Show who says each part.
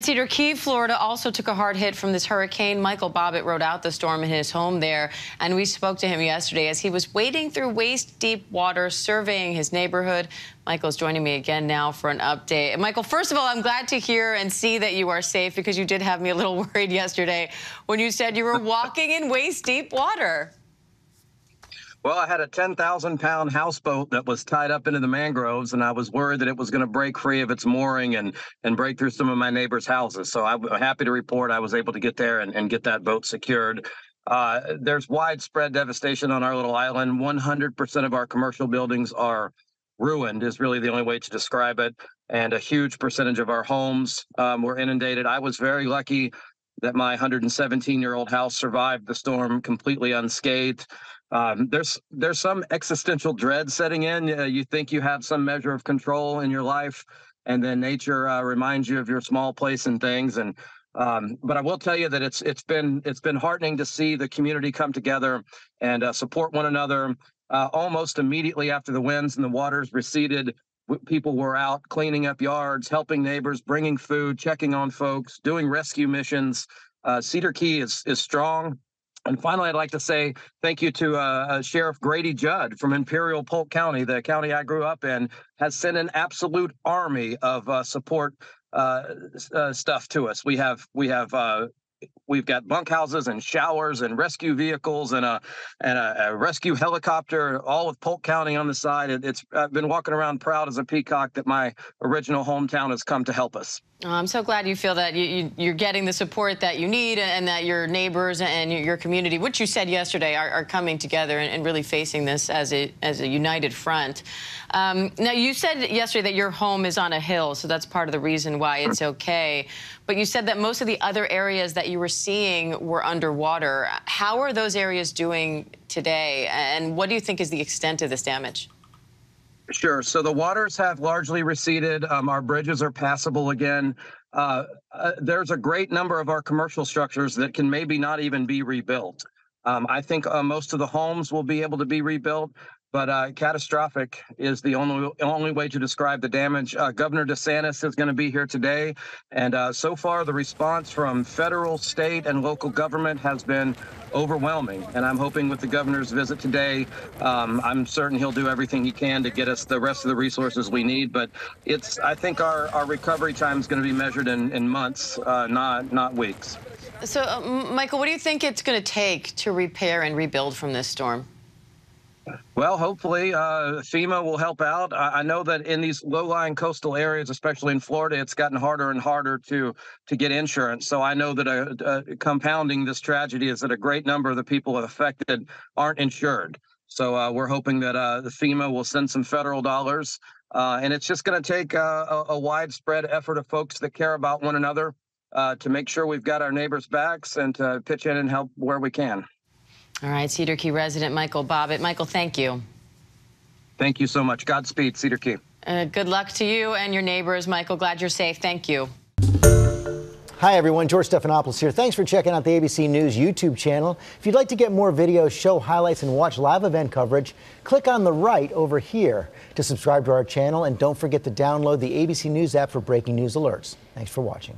Speaker 1: Cedar Key, Florida also took a hard hit from this hurricane. Michael Bobbitt rode out the storm in his home there, and we spoke to him yesterday as he was wading through waist-deep water, surveying his neighborhood. Michael's joining me again now for an update. Michael, first of all, I'm glad to hear and see that you are safe because you did have me a little worried yesterday when you said you were walking in waist-deep water.
Speaker 2: Well, I had a 10,000 pound houseboat that was tied up into the mangroves, and I was worried that it was going to break free of its mooring and and break through some of my neighbors' houses. So I'm happy to report I was able to get there and, and get that boat secured. Uh, there's widespread devastation on our little island. 100% of our commercial buildings are ruined, is really the only way to describe it. And a huge percentage of our homes um, were inundated. I was very lucky that my 117 year old house survived the storm completely unscathed. Um, there's there's some existential dread setting in. Uh, you think you have some measure of control in your life, and then nature uh, reminds you of your small place and things. And um, but I will tell you that it's it's been it's been heartening to see the community come together and uh, support one another. Uh, almost immediately after the winds and the waters receded, people were out cleaning up yards, helping neighbors, bringing food, checking on folks, doing rescue missions. Uh, Cedar Key is is strong. And finally, I'd like to say thank you to uh, uh, Sheriff Grady Judd from Imperial Polk County, the county I grew up in, has sent an absolute army of uh, support uh, uh, stuff to us. We have we have we've got bunkhouses and showers and rescue vehicles and a and a, a, rescue helicopter, all with Polk County on the side. It, it's I've been walking around proud as a peacock that my original hometown has come to help us.
Speaker 1: Oh, I'm so glad you feel that you, you, are getting the support that you need and that your neighbors and your community, which you said yesterday, are, are coming together and, and, really facing this as a as a united front. Um, now, you said yesterday that your home is on a hill, so that's part of the reason why it's okay. But you said that most of the other areas that you were seeing were underwater. How are those areas doing today, and what do you think is the extent of this damage?
Speaker 2: Sure. So the waters have largely receded. Um, our bridges are passable again. Uh, uh, there's a great number of our commercial structures that can maybe not even be rebuilt. Um, I think uh, most of the homes will be able to be rebuilt, but uh, catastrophic is the only only way to describe the damage. Uh, Governor DeSantis is going to be here today, and uh, so far the response from federal, state, and local government has been overwhelming. And I'm hoping with the governor's visit today, um, I'm certain he'll do everything he can to get us the rest of the resources we need. But it's I think our our recovery time is going to be measured in in months, uh, not not weeks.
Speaker 1: So, uh, Michael, what do you think it's going to take to repair and rebuild from this storm?
Speaker 2: Well, hopefully uh, FEMA will help out. I, I know that in these low-lying coastal areas, especially in Florida, it's gotten harder and harder to to get insurance. So I know that uh, uh, compounding this tragedy is that a great number of the people affected aren't insured. So uh, we're hoping that uh, FEMA will send some federal dollars, uh, and it's just going to take a, a, widespread effort of folks that care about one another to make sure we've got our neighbors' backs and to pitch in and help where we can.
Speaker 1: All right, Cedar Key resident Michael Bobbitt. Michael, thank you.
Speaker 2: Thank you so much. Godspeed, Cedar Key.
Speaker 1: Uh, good luck to you and your neighbors, Michael. Glad you're safe. Thank you.
Speaker 3: Hi, everyone. George Stephanopoulos here. Thanks for checking out the ABC News YouTube channel. If you'd like to get more videos, show highlights, and watch live event coverage, click on the right over here to subscribe to our channel. And don't forget to download the ABC News app for breaking news alerts. Thanks for watching.